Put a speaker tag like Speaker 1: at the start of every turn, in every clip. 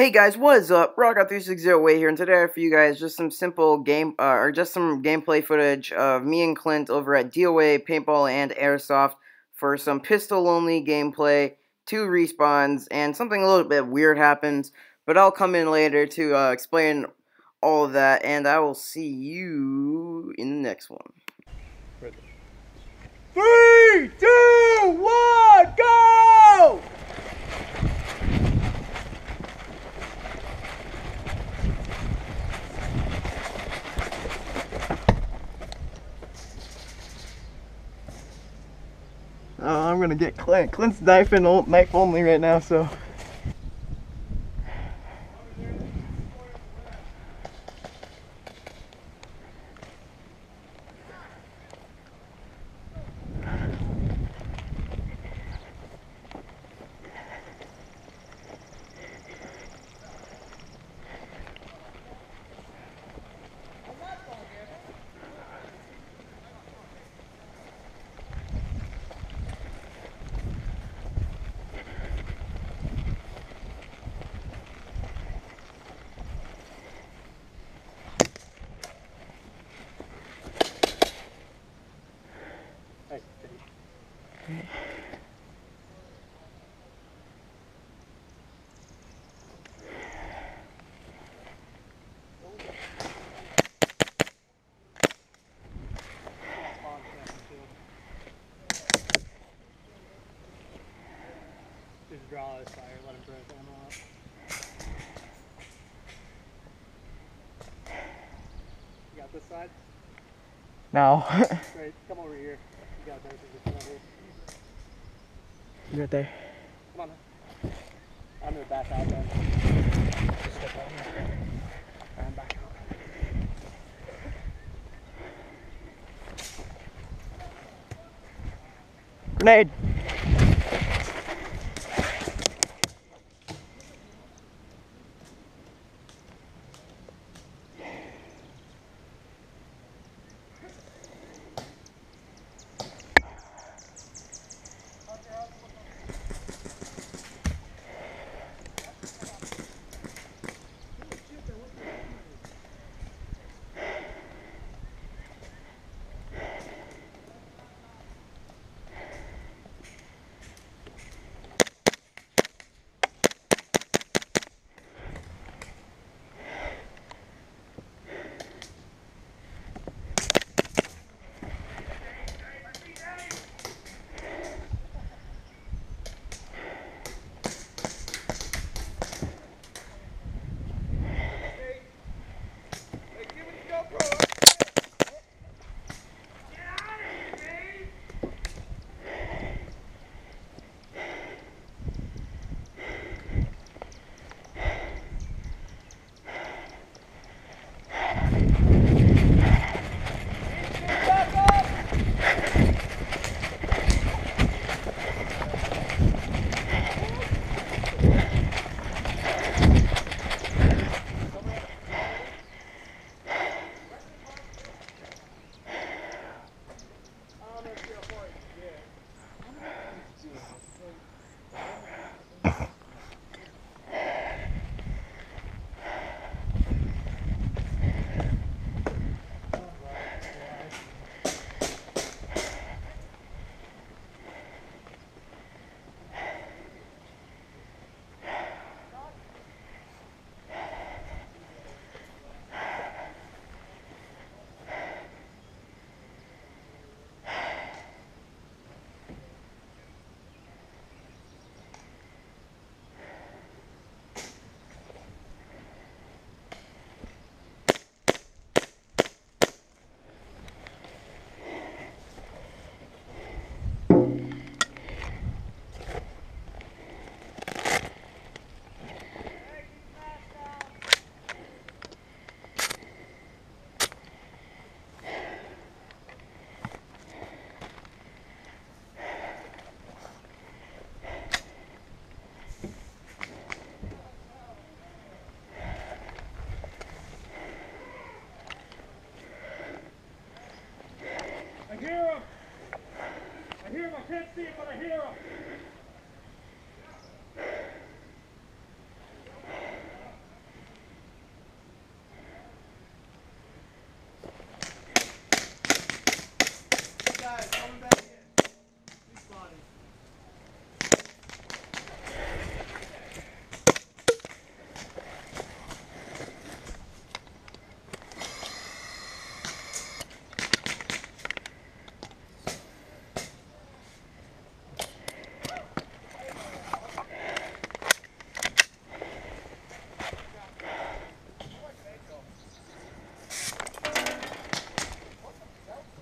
Speaker 1: Hey guys, what is up? Rockgod3608 here, and today I have for you guys just some simple game, uh, or just some gameplay footage of me and Clint over at DOA, Paintball, and Airsoft for some pistol-only gameplay, two respawns, and something a little bit weird happens, but I'll come in later to uh, explain all of that, and I will see you in the next one.
Speaker 2: Three, two, one, gonna get Clint. Clint's knifing knife only right now, so.
Speaker 3: Just draw this fire, let him throw his ammo up. You got this side?
Speaker 2: No.
Speaker 3: Great, come over here. You got those in the front
Speaker 2: You're right there.
Speaker 3: Come on. I'm gonna back out then. Just step out here. I'm back out.
Speaker 2: Grenade.
Speaker 3: I hear him.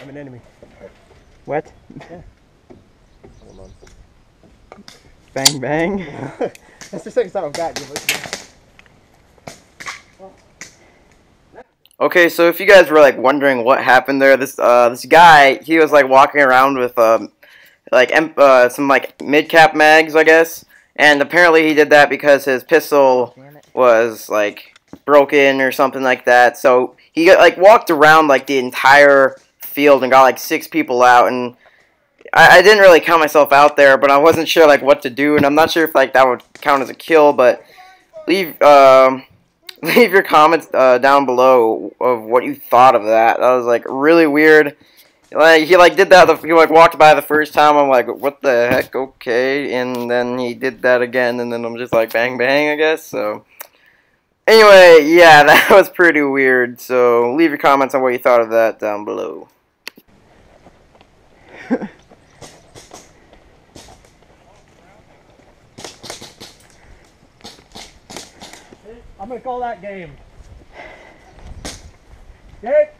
Speaker 3: I'm an enemy.
Speaker 2: What? Yeah.
Speaker 3: Hold on.
Speaker 2: Bang bang.
Speaker 3: That's the second time I've got you.
Speaker 1: Okay, so if you guys were like wondering what happened there, this uh this guy he was like walking around with um like em- uh, some like mid cap mags, I guess, and apparently he did that because his pistol was like broken or something like that. So he like walked around like the entire field and got like six people out and. I, I didn't really count myself out there, but I wasn't sure like what to do, and I'm not sure if like that would count as a kill. But leave um, leave your comments uh, down below of what you thought of that. That was like really weird. Like he like did that. The, he like walked by the first time. I'm like, what the heck? Okay, and then he did that again, and then I'm just like, bang bang, I guess. So anyway, yeah, that was pretty weird. So leave your comments on what you thought of that down below.
Speaker 3: I'm gonna call that game. Hit.